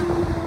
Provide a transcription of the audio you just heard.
Bye.